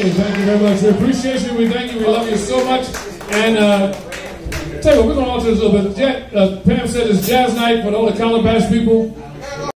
Thank you very much. We appreciate you. We thank you. We love you so much. And uh, tell you what, we're going to alter this a little bit. Ja- uh, Pam said it's jazz night for all the Calabash people.